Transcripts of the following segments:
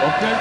Okay.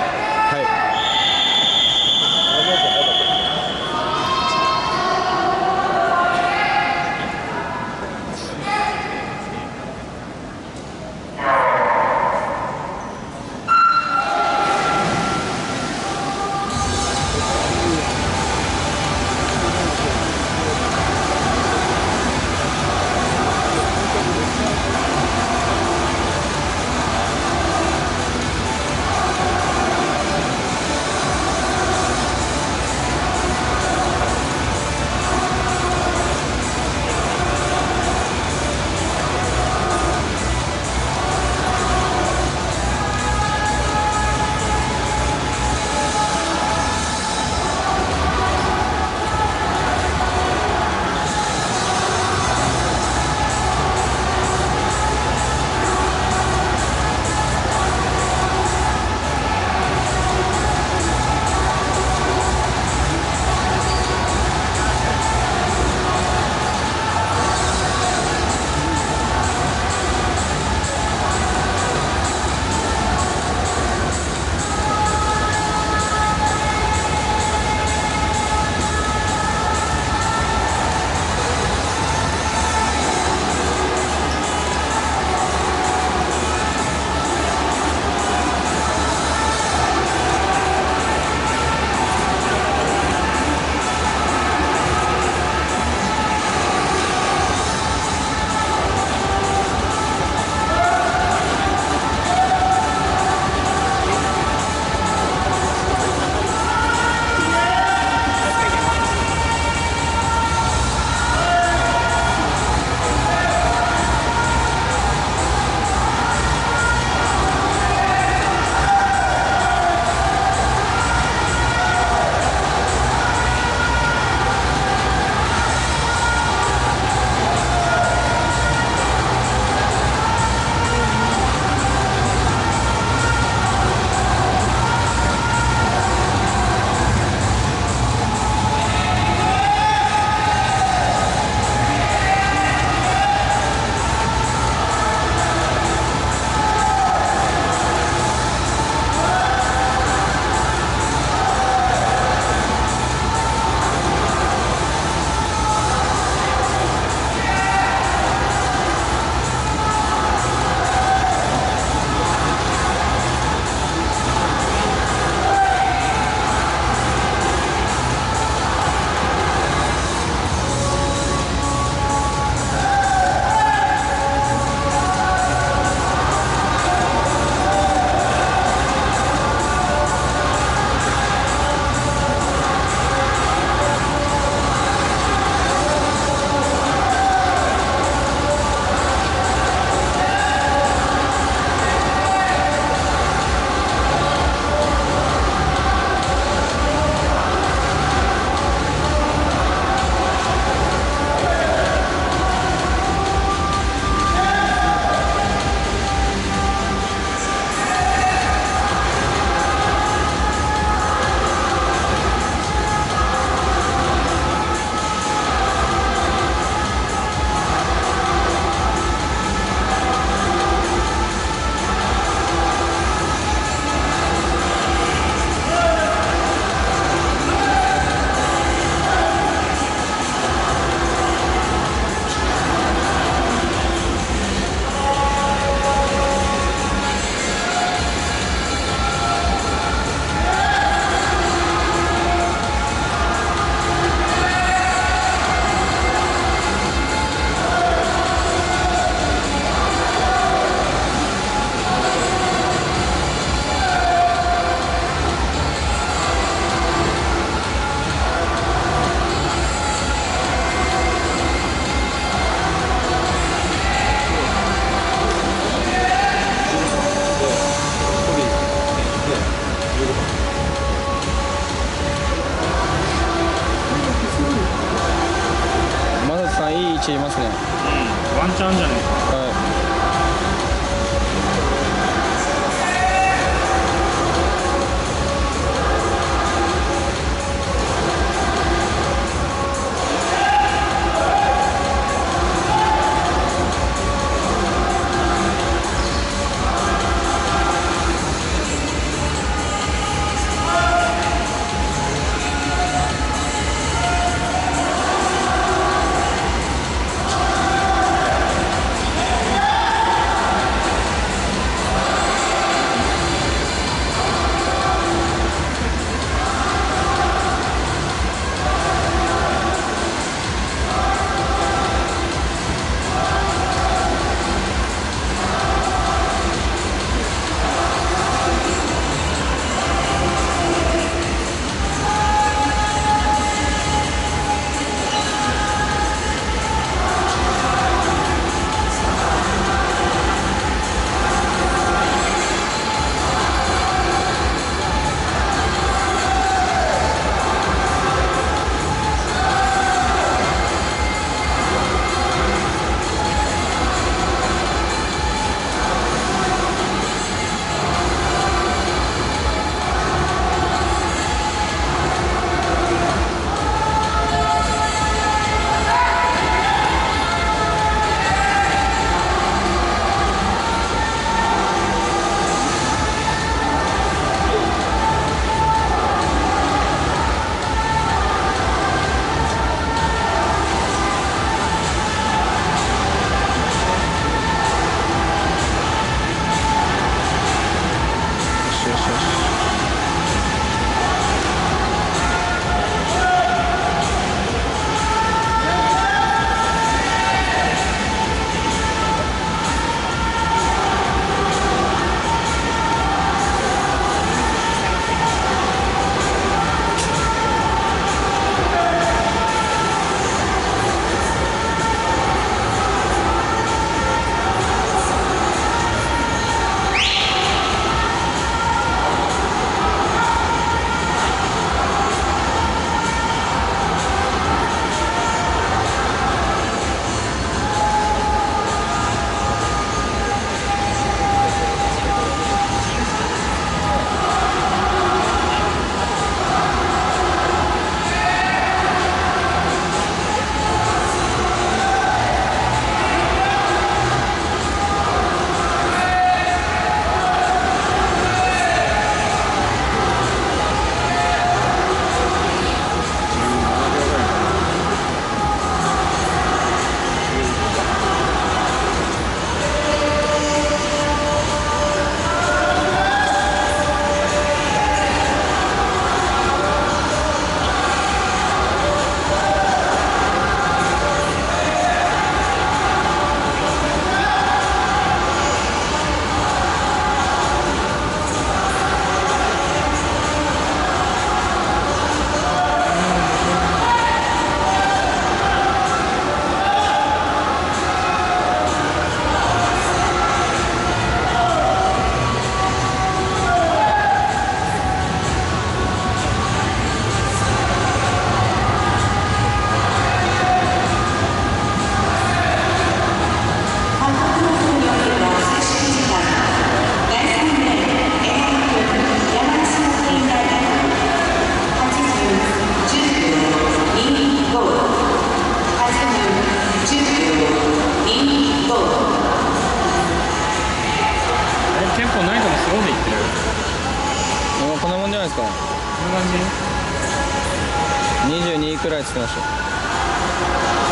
した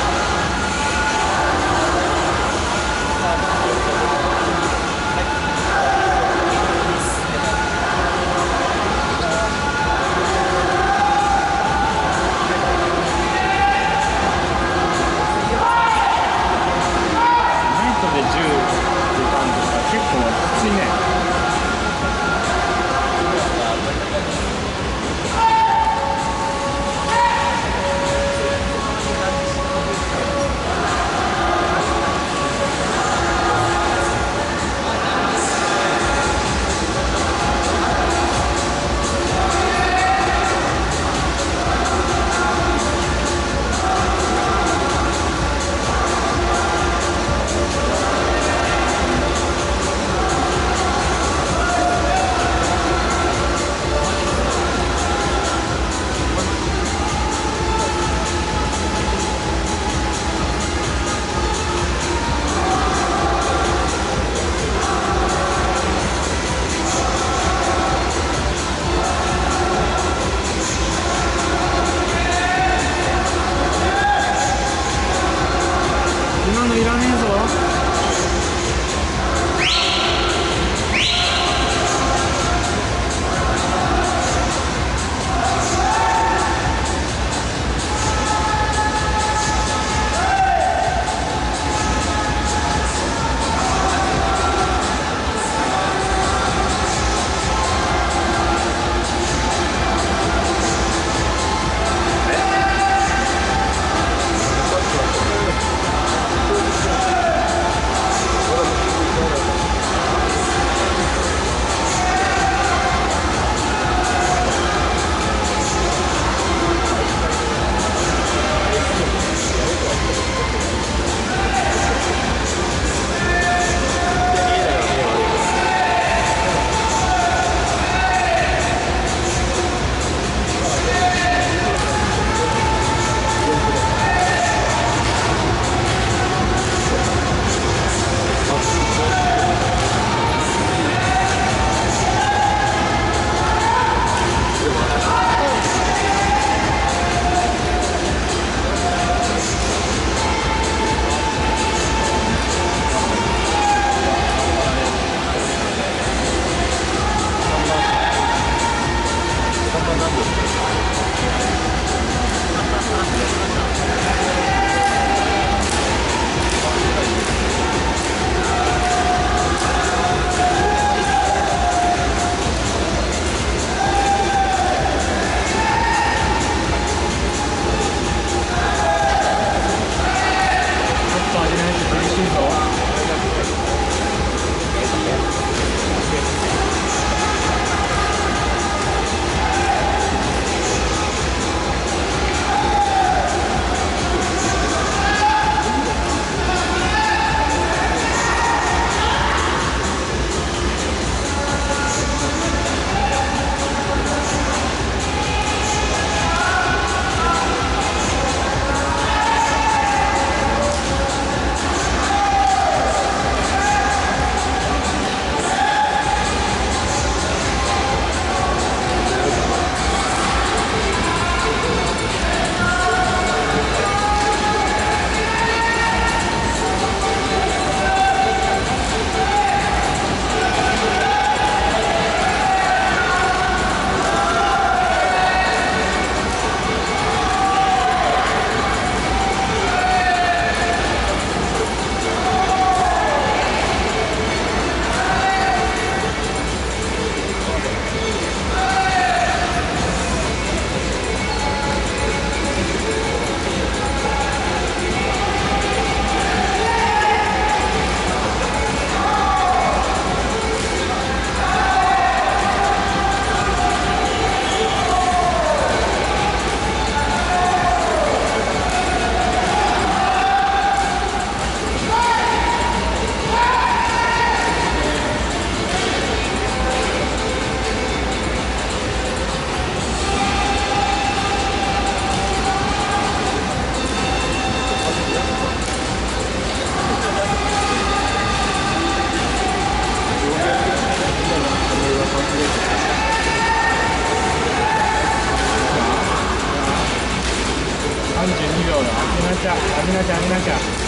げなきゃ上なきゃ。